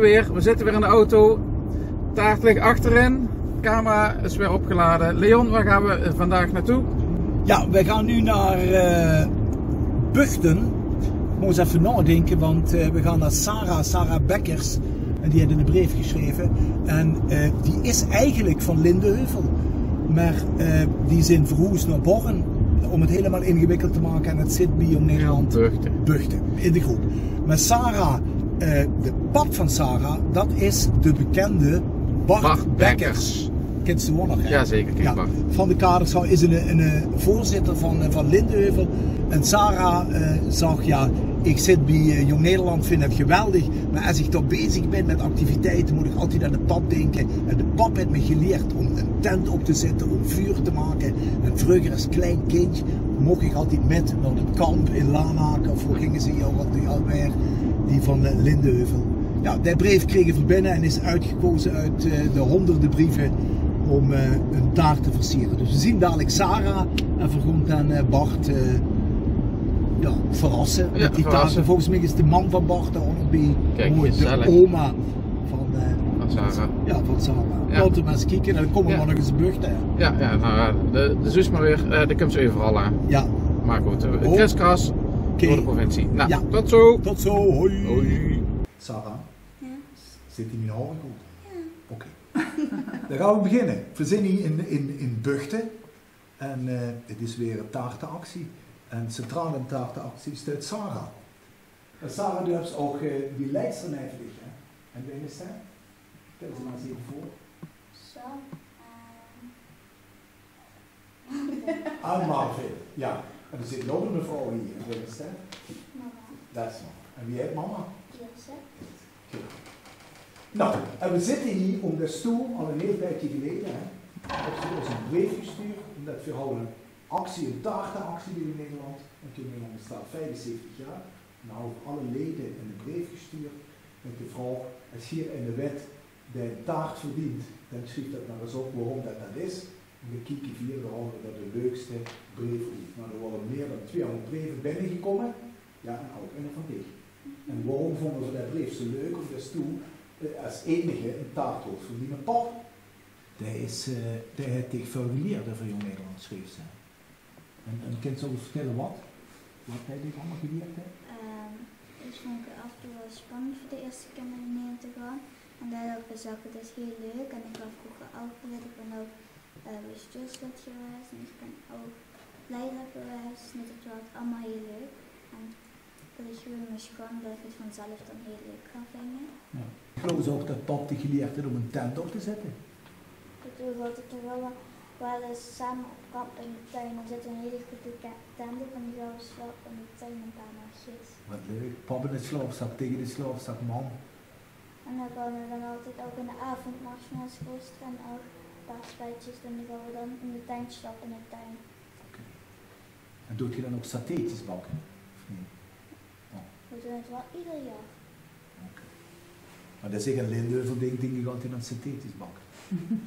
Weer. We zitten weer in de auto. Taart ligt achterin. Camera is weer opgeladen. Leon, waar gaan we vandaag naartoe? Ja, we gaan nu naar eh Buchten. Ik moet eens even nadenken, want eh, we gaan naar Sarah, Sarah Bekkers. En die heeft een brief geschreven. En eh, die is eigenlijk van Lindeheuvel. Maar die is in verhuisd naar Borren. Om het helemaal ingewikkeld te maken. En het zit bij om Nederland Buchten. Buchten, in de groep. Maar Sarah, de pap van Sarah, dat is de bekende Bart, Bart Bekkers. Kent ze nog, hè? Jazeker, Ja, Bart. van de Kaderschouw is een, een, een voorzitter van, eh, van Lindeheuvel. En Sarah eh, zag, ja, ik zit bij eh, Jong Nederland, vind het geweldig. Maar als ik toch bezig ben met activiteiten, moet ik altijd aan de pap denken. En de pap heeft me geleerd om een tent op te zetten, om vuur te maken. En vroeger als klein kind mocht ik altijd met naar het kamp in Lanaken. Of hoe gingen ze hier altijd alweer? Die van eh, Lindeheuvel. Ja, die brief kregen we binnen en is uitgekozen uit eh, de honderden brieven om eh, een taart te versieren. Dus we zien dadelijk Sarah en vergroend dan eh, Bart ja, verrassen Ja, met die taart. verrassen. En volgens mij is de man van Bart daar ook bij. Mooi, de oma van, Van Sarah. ja, van Sarah. Ja. Laten we maar eens kijken en dan komen we Ja. nog eens buchten. Ja, ja nou, de, de zus maar weer. eh de komt ze overal aan. Ja, Maar goed, uh, Oh. kriskras Oké. door de provincie. Nou, Ja. tot zo. tot zo. Hoi. Hoi. Sarah, Ja. zit hij in handen goed? Oké. Dan gaan we beginnen. We zijn hier in, in, in Buchten. En eh, het is weer een taartenactie. En centraal in de taartenactie staat Sarah. En Sarah dus ook eh, die lijst er net liggen. En wie is dat? Stel ze maar eens even voor. Zo. Aan Marvin, ja. En er zit nog een mevrouw hier. En wie is dat? Mama. Dat is mama. En wie heet mama? Jesse. Nou, en we zitten hier om de stoel al een heel tijdje geleden. Hè, heb ze ons een brief gestuurd, omdat we houden een actie, een taartenactie hier in Nederland. En toen Nederland bestaat 75 jaar. Nou, alle leden een brief gestuurd met de vraag, als hier in de wet de taart verdient, dan schrijf dat maar eens op waarom dat dat is. En we kijken vier houden dat de leukste brief. Nou, er worden meer dan 200 brieven binnengekomen. Ja, en ook een van die. En waarom vonden we dat brief zo leuk? Omdat toen eh, als enige een taart wordt voor die pap. Dat is, eh dat heeft ik voor Jong Nederland schreef ze. En, en kind zou eens vertellen wat? Wat hij dit allemaal geleerd heeft? Ehm, ik vond het af en toe wel spannend voor de eerste keer naar beneden te gaan. En daar heb ik het is heel leuk. En ik heb vroeger geleerd, ik ben ook bestuurslid geweest. En ik ben ook leider geweest. Dus het was allemaal heel leuk. En dat is gewoon mijn schoon dat ik het vanzelf dan heel leuk ga vinden. Ik geloof ook dat pap die geleerd heeft om een tent op te zetten. Ik doe altijd toch wel, wel eens samen op kap in de tuin. Er zit een hele tent op en die we slapen in de tuin een paar nachtjes. Wat leuk. Pap in de slaapzak tegen de slaapzak man. En dan gaan we dan altijd ook in de avond marshmallows roosteren en ook spijtjes. En dan gaan we dan in de tuin slapen in de tuin. En doet je dan ook satéetjes bakken? Of niet? We doen het wel ieder jaar. Maar dat is echt een Lindeuvel ding, ding die gaat in een synthetisch bakken.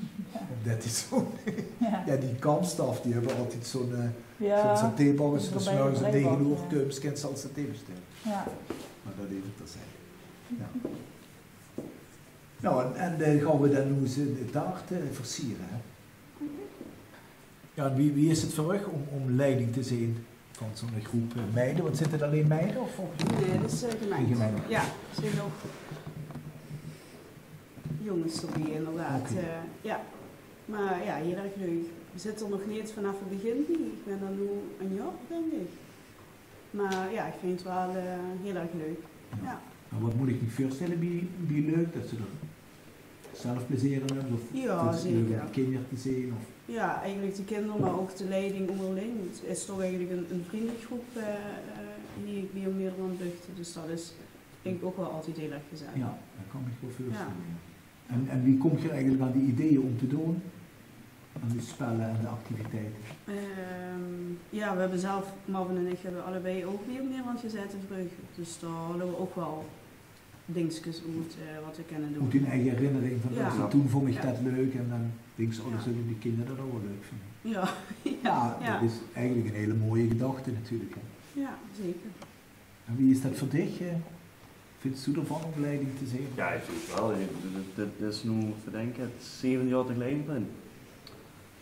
dat is zo. Ja. Ja, die kampstaf, die hebben altijd zo'n uh, zo'n Ja. satébakken. dat Dus is dan erbij s'morgens om erbij 9 uur bakken, ja. kun je misschien zelfs saté bestellen. ja. Maar dat even terzijde. Ja. Nou, en, en dan gaan we dan nu eens de taart eh, versieren. Hè? Ja, wie, wie is het voor u om, om leiding te zijn van zo'n groep eh, meiden? Want zitten er alleen meiden? Of, of? Nee, dat is uh. Ja, er zijn ook jongens erbij inderdaad. Eh, ja, maar ja, heel erg leuk. We zitten er nog niet vanaf het begin. Ik ben er nu een jaar, denk ik. Maar ja, ik vind het wel eh, heel erg leuk. Ja. Nou, wat moet ik me voorstellen bij, bij leuk? Dat ze er zelf plezier in hebben? Of Ja, leuk om zeker. de kinderen te zien? Of, Ja, eigenlijk de kinderen, maar ook de leiding onderling. Het is toch eigenlijk een, een vriendengroep eh, eh, die ik bij om Nederland lucht. Dus dat is denk ik ook wel altijd heel erg gezellig. ja, dat kan ik me wel voorstellen. Ja. En, en wie komt je eigenlijk aan die ideeën om te doen? Aan die spellen en de activiteiten? Ehm, ja, we hebben zelf, Marvin en ik, hebben allebei ook weer op Nederland gezet in Brugge. Dus daar hadden we ook wel dingetjes uit eh, wat we kunnen doen. Moet in eigen herinnering van Ja. "Oh, toen vond ik Ja. dat leuk en dan denk ik, oh, dan Ja. zullen die kinderen dat ook wel leuk vinden. Ja, Ja, ja, dat is eigenlijk een hele mooie gedachte natuurlijk. Hè. ja, zeker. En wie is dat voor dich? eh, Vindt u ervan om leiding te zijn? Ja, ik vind het wel. Dit, dit is nu, te denken, het zeven jaar te geleden ben.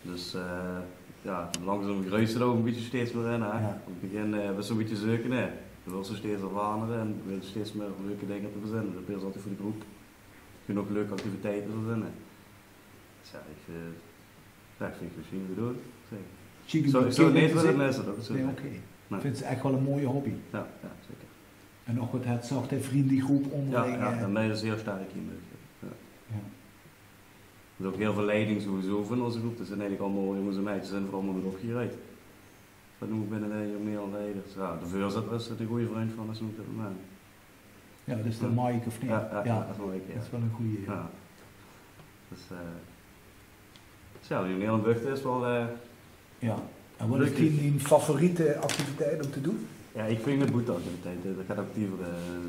Dus eh, ja, langzaam gruist het ook een beetje steeds meer in. Hè. Ja. Op het begin eh, was zo'n beetje zoeken. Hè. Je wil ze steeds ervaren en je wil steeds meer leuke dingen te verzinnen. Dat is altijd voor de groep. Genoeg leuke activiteiten te verzinnen. Dus ja, ik, eh, ja, ik vind het misschien. Chique Zo, zo wil het zijn? mensen dat. Nee, oké. Ik vind het echt wel een mooie hobby. Ja, ja, zeker. En ook het, het vriendengroep Ja, onderling. ja, eh, en mij is zeer sterk hiermee. Ja. Ja. Er is ook heel veel leiding sowieso van onze groep. Dat zijn eigenlijk allemaal jongens en meisjes en vooral met opgereid. Dat noem ik binnen de meer leiders. Ja, de voorzitter is een goede vriend van ons op dit moment. Ja, dat is de Mike of niet? Ja, ja, ja, dat is wel leuk, ja. dat is wel een goede. Ja. Dus, eh dus ja, die Nederland Bucht is wel, eh, Ja. En wat is die, favoriete activiteit om te doen? ja, ik vind het boeteactiviteiten. Dat gaat actiever. De,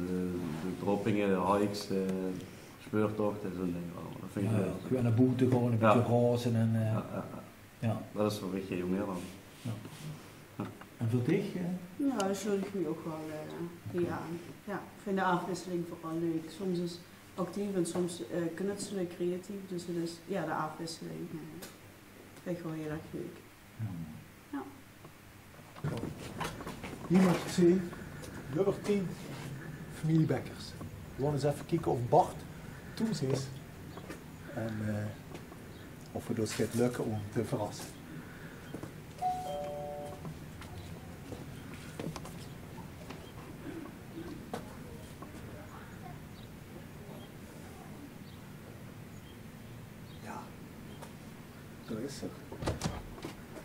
de, de droppingen, de hikes, de speurtochten, zo'n dingen allemaal. Dat vind ik Ja, leuk. naar boete, gewoon een Ja. beetje razen en... eh, Ja, ja, ja. ja. Dat is wel wichtig, Jong Nederland. En voor dich? Ja, dat zou ik nu ook wel eh ja. ja, ik vind de afwisseling vooral leuk. Soms is actief en soms eh knutselen, creatief. Dus het is, ja, de afwisseling eh, vind ik wel heel erg leuk. Ja. Hier moet je zien, nummer 10, familie Bekkers. We gaan eens even kijken of Bart toe is. En eh, of het ons gaat lukken om te verrassen.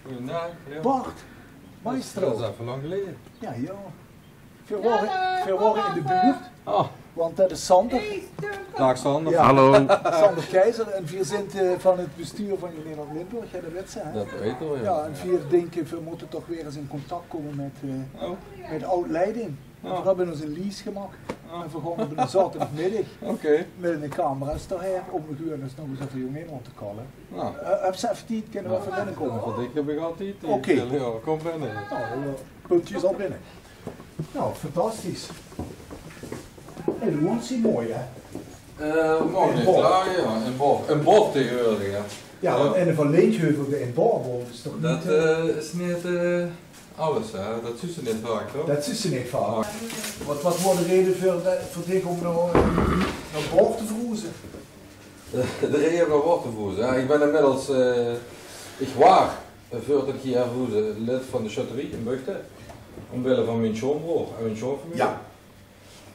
Goedendag. Bart, maestro. Dat is even lang geleden. Ja, ja. Veel waren, waren in de buurt, Ah, want dat is Sander. dag Sander. Ja. Hallo. Sander Keizer en vier zijn eh, van het bestuur van Nederland Limburg, ja, dat weet ze, hè? Dat weet wel, ja. Ja, en vier denken we moeten toch weer eens in contact komen met, eh Oh, met oud leiding. Ja. We hebben ons een lease gemaakt. En we gaan op een zaterdagmiddag oké. met een camera's daher om de uur dus nog eens even Jong Nederland te kallen. Nou, Uh, heb ze even tijd, kunnen we even binnenkomen? wat ik heb ik altijd. Oké. Ja, kom binnen. Nou, eh, puntjes al binnen. Nou, fantastisch. En de woont zie mooi, hè? Eh, is Borg. klaar, ja. In Borg tegenwoordig, ja. Ja, want en van Leedheuvel in Bar woont is toch niet... Dat eh, is niet eh, alles, hè. Dat is ze niet vaak, toch? dat is ze niet vaak. Wat, wat wordt de reden voor, voor dich om naar, eh, naar te verroezen? De reden van wat te voeren. Ja, ik ben inmiddels, eh, ik waar, eh, voordat ik hier voerde, lid van de châterie in Buchten. Omwille van mijn schoonbroer en mijn schoonfamilie. Ja.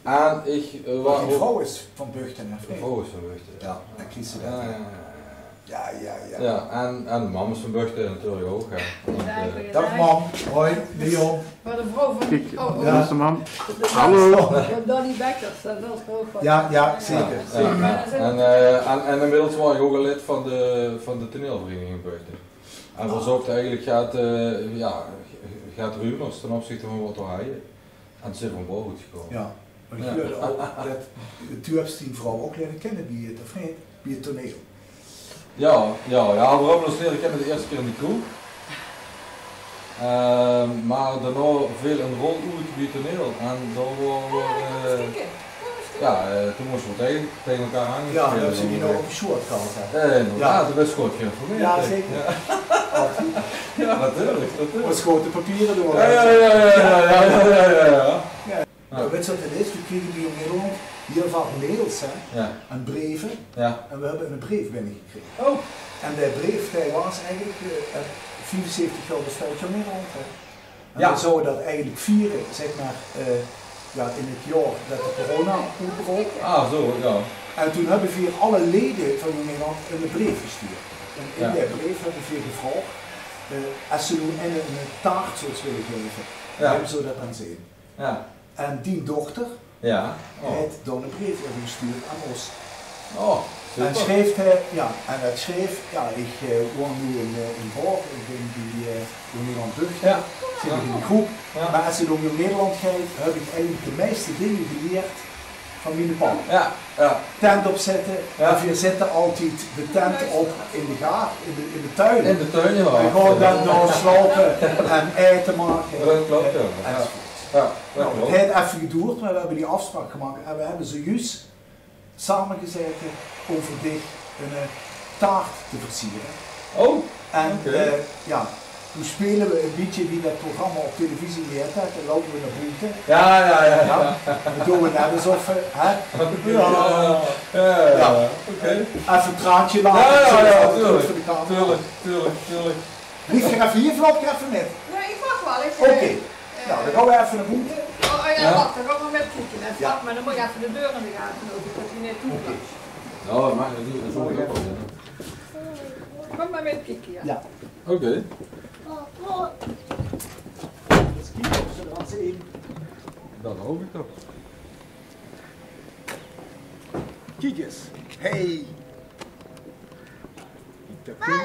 En ik uh, waar die vrouw is van Buchten, hè? Vrouw is van Buchten. Ja, dan kies ze dat. Ja, hè. ja, Ja, ja, ja. ja. ja en, en de mama is van Buchten natuurlijk ook. Hè. Want, eh, Dag mam, hoi, Leon. Maar de vrouw van... Kijk, oh, oh, dat is de man. dat- Hallo. Van Donnie Beckers, dat is ook van... Ja, ja, zeker. ja, ja. En, eh, en, en inmiddels was ik ook een lid van de, van de toneelvereniging in Buchten. En verzocht eigenlijk gaat, eh ja, gaat Rumors ten opzichte van wat we hadden. En het zit van boven gekomen. Ja, maar ik Ja. ook dat tu hebt die vrouw ook leren kennen bij het, of niet? Bij het toneel. Ja, ja, ja, we hebben ons leren kennen de eerste keer in de kroeg. Ehm, maar daarna veel een rol uit toneel. En dan waren we, eh, ja, eh, toen moesten we tegen, tegen elkaar hangen. Ja, dat hebben ze die nou op een short gehad. hè. Eh, inderdaad, dat is goed geïnformeerd. Ja, zeker. Ja, ja, natuurlijk, natuurlijk. schoten papieren door. Ja, ja, ja, ja, ja, ja, ja, ja, ja. Nou, weet je wat het is? We kregen Nederland heel vaak mails hè, Ja, en brieven. ja. En we hebben een brief binnengekregen. Oh. En die brief die was eigenlijk eh, eh, 74 gulden steltje in Nederland. Hè. En Ja. we zouden dat eigenlijk vieren, zeg maar, eh, ja, in het jaar dat de corona uitbrak. Ah, zo, ja. En toen hebben we hier alle leden van Nederland een brief gestuurd. En in Ja. die brief hebben we gevraagd, eh, als ze nu een, een taart zoals willen geven, Ja. hebben ze dat dan zien. Ja. En die dochter Ja. Oh. heeft dan een brief gestuurd aan ons. Oh, En schreef hij, ja, en het schreef, ja, ik eh, woon nu in, eh, in Borg, ik ben die in Nederland Ja. zit in de groep. Ja. Maar als het om Nederland gaat, heb ik eigenlijk de meeste dingen geleerd van mijn pa. Ja, ja. Tent opzetten, Ja. en we zetten altijd de tent op in de gaar, in de, in de tuin. In de tuin, ja. En gewoon dan door slapen en eten maken. Dat klopt, ja. Eh. Ja, Nou, het klopt. heeft even geduurd, maar we hebben die afspraak gemaakt en we hebben zojuist samengezeten over dit een eh, taart te versieren. Oh, En Oké. eh, ja, toen spelen we een beetje wie dat programma op televisie leert, hè. dan lopen we naar buiten. ja, ja, ja. Ja, ja. dan doen we net alsof we, hè, Ja, ja, ja. Ja. Oké. even een traantje laten. Ja, tuurlijk. Tuurlijk, tuurlijk, tuurlijk. Lief, je even hier, Flop, even met. Nee, ik mag wel. Oké, nou dan gaan we even naar buiten. Oh, oh ja, Ja. wacht, dan gaan we met. Even, Ja. Maar dan moet je even de deur in de gaten houden, dat hij net toe Oké. Nou, dat mag niet. Dat moet ik ook wel. Kom maar met kijken, ja. Ja. Oké. Dus even Dat hoop ik toch. Kijk eens. Hey. Dat kun-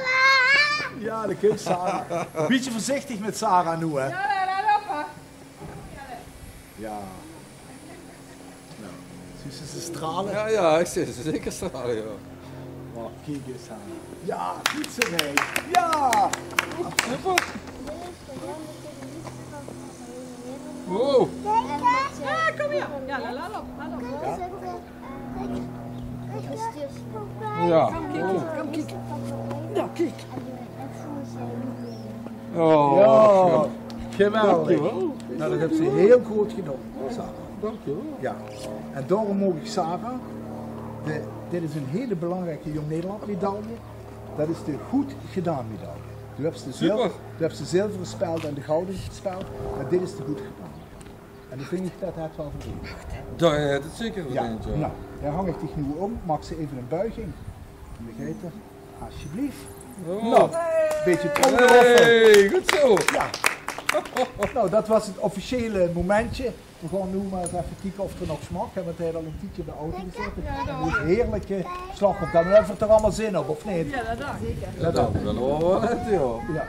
Ja, dat kunt Sarah. Beetje voorzichtig met Sarah nu, hè. Ja. Nou, zie ze ze stralen? Ja, ja, ik zit ze zeker stralen, ja. Oh, kijk eens aan. Ja, nee. Ja. Super. Wow. Ja, kom hier. Ja, la, la, la, la, la. Ja. Kom kijken, kom kijken. Ja, kijk. Oh, Ja. Geweldig. Nou, dat heeft ze heel goed gedaan, Sarah. Dankjewel. Ja. En daarom ik Sarah, de, dit is een hele belangrijke Jong Nederland medaille. Dat is de goed gedaan medaille. Du hebt de, zil, Super. du hebt de zilveren speld en de gouden speld, maar dit is de goed gedaan. En dan vind ik dat het wel verdiend. Daar heeft het zeker Ja, verdiend, ja. nou, dan hang ik die nu om, maak ze even een buiging. Begrijp je? Alsjeblieft. Oh. Nou, een beetje tromgeroffel. Hey, goed zo. Ja. Nou, dat was het officiële momentje. We gaan nu maar eens even kijken of er nog smak hebben. Want hij had al een tijdje op de auto gezeten. Die heerlijke slag op. Dan hebben we er allemaal zin op, of niet? Ja, dat ik. Ja, dat net, joh. Ja.